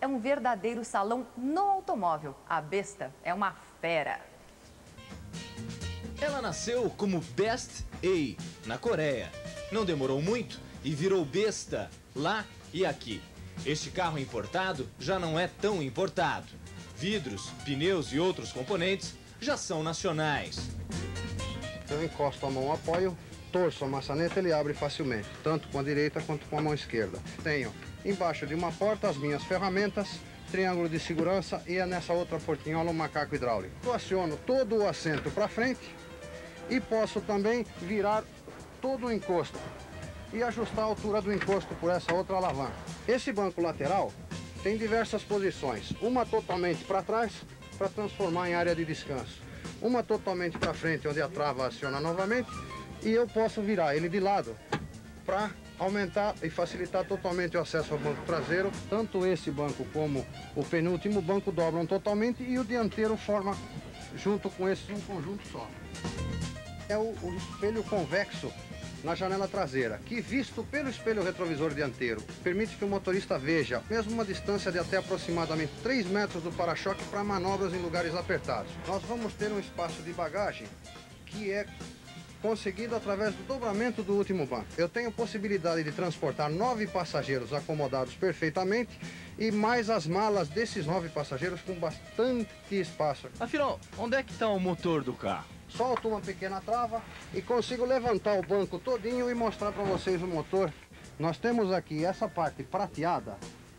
é um verdadeiro salão no automóvel. A Besta é uma fera. Ela nasceu como Best A, na Coreia. Não demorou muito e virou Besta lá e aqui. Este carro importado já não é tão importado. Vidros, pneus e outros componentes já são nacionais. Eu encosto a mão, apoio, torço a maçaneta, ele abre facilmente, tanto com a direita quanto com a mão esquerda. Tenho embaixo de uma porta as minhas ferramentas, triângulo de segurança e é nessa outra portinhola o macaco hidráulico. Eu aciono todo o assento para frente e posso também virar todo o encosto e ajustar a altura do encosto por essa outra alavanca. Esse banco lateral tem diversas posições, uma totalmente para trás para transformar em área de descanso, uma totalmente para frente onde a trava aciona novamente e eu posso virar ele de lado para aumentar e facilitar totalmente o acesso ao banco traseiro. Tanto esse banco como o penúltimo banco dobram totalmente e o dianteiro forma junto com esse um conjunto só. É o, o espelho convexo na janela traseira, que visto pelo espelho retrovisor dianteiro, permite que o motorista veja, mesmo uma distância de até aproximadamente 3 metros do para-choque para manobras em lugares apertados. Nós vamos ter um espaço de bagagem que é conseguido através do dobramento do último banco. Eu tenho possibilidade de transportar nove passageiros acomodados perfeitamente e mais as malas desses nove passageiros com bastante espaço. Afinal, onde é que está o motor do carro? Solto uma pequena trava e consigo levantar o banco todinho e mostrar para vocês o motor. Nós temos aqui essa parte prateada,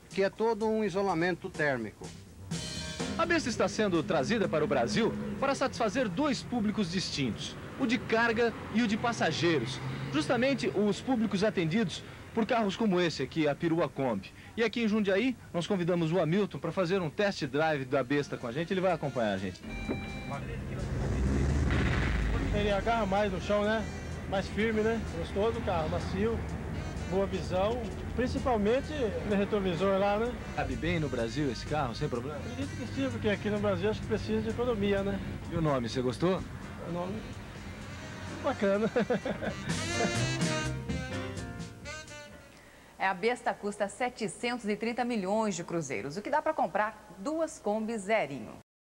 que é todo um isolamento térmico. A Besta está sendo trazida para o Brasil para satisfazer dois públicos distintos, o de carga e o de passageiros. Justamente os públicos atendidos por carros como esse aqui, a Perua Kombi. E aqui em Jundiaí, nós convidamos o Hamilton para fazer um test drive da Besta com a gente. Ele vai acompanhar a gente. Ele agarra mais no chão, né? Mais firme, né? Gostoso o carro, macio, boa visão. Principalmente no retrovisor lá, né? Cabe bem no Brasil esse carro, sem problema? Acredito que sim, porque aqui no Brasil acho que precisa de economia, né? E o nome, você gostou? O nome bacana. É, a besta custa 730 milhões de cruzeiros, o que dá para comprar duas Kombi zerinho.